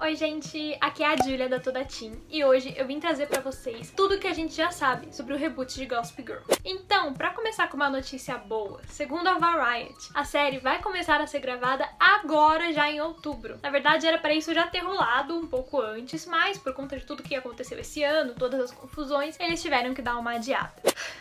Oi gente, aqui é a Julia da Toda Team e hoje eu vim trazer pra vocês tudo que a gente já sabe sobre o reboot de Gossip Girl. Então, pra começar com uma notícia boa, segundo a Variety, a série vai começar a ser gravada agora já em outubro. Na verdade era pra isso já ter rolado um pouco antes, mas por conta de tudo que aconteceu esse ano, todas as confusões, eles tiveram que dar uma adiada.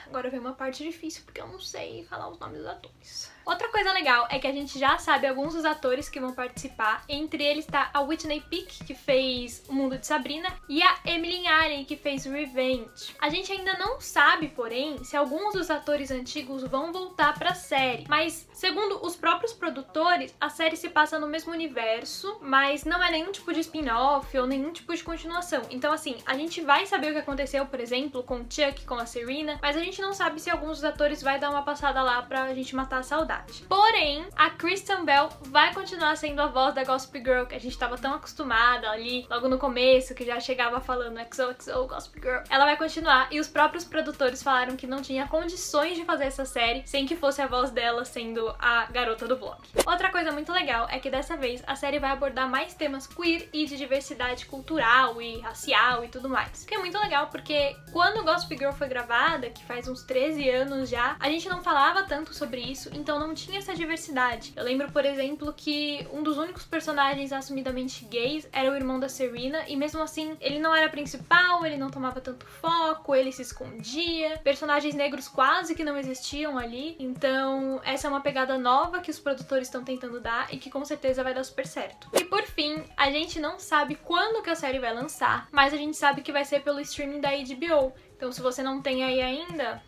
Agora vem uma parte difícil porque eu não sei falar os nomes dos atores. Outra coisa legal é que a gente já sabe alguns dos atores que vão participar. Entre eles tá a Whitney Peak, que fez O Mundo de Sabrina, e a Emily Allen, que fez Revenge. A gente ainda não sabe, porém, se alguns dos atores antigos vão voltar pra série. Mas, segundo os próprios produtores, a série se passa no mesmo universo, mas não é nenhum tipo de spin-off ou nenhum tipo de continuação. Então, assim, a gente vai saber o que aconteceu, por exemplo, com o Chuck, com a Serena, mas a gente não sabe se alguns dos atores vai dar uma passada lá pra gente matar a saudade. Porém, a Kristen Bell vai continuar sendo a voz da Gossip Girl, que a gente tava tão acostumada ali, logo no começo, que já chegava falando XOXO Gossip Girl. Ela vai continuar e os próprios produtores falaram que não tinha condições de fazer essa série sem que fosse a voz dela sendo a garota do vlog. Outra coisa muito legal é que dessa vez a série vai abordar mais temas queer e de diversidade cultural e racial e tudo mais. Que é muito legal porque quando Gossip Girl foi gravada, que faz uns 13 anos já, a gente não falava tanto sobre isso, então não tinha essa diversidade. Eu lembro, por exemplo, que um dos únicos personagens assumidamente gays era o irmão da Serena, e mesmo assim ele não era principal, ele não tomava tanto foco, ele se escondia. Personagens negros quase que não existiam ali, então essa é uma pegada nova que os produtores estão tentando dar e que com certeza vai dar super certo. E por fim, a gente não sabe quando que a série vai lançar, mas a gente sabe que vai ser pelo streaming da HBO. Então se você não tem aí ainda,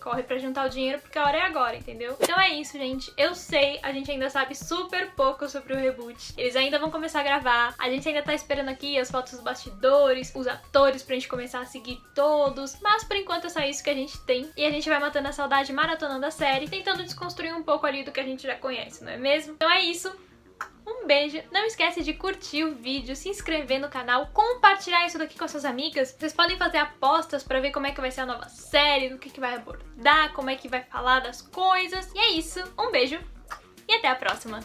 corre pra juntar o dinheiro porque a hora é agora, entendeu? Então é isso, gente. Eu sei, a gente ainda sabe super pouco sobre o reboot. Eles ainda vão começar a gravar. A gente ainda tá esperando aqui as fotos dos bastidores, os atores pra gente começar a seguir todos. Mas por enquanto é só isso que a gente tem. E a gente vai matando a saudade maratonando a série, tentando desconstruir um pouco ali do que a gente já conhece, não é mesmo? Então é isso. Um beijo, não esquece de curtir o vídeo, se inscrever no canal, compartilhar isso daqui com as suas amigas. Vocês podem fazer apostas pra ver como é que vai ser a nova série, do que, que vai abordar, como é que vai falar das coisas. E é isso, um beijo e até a próxima!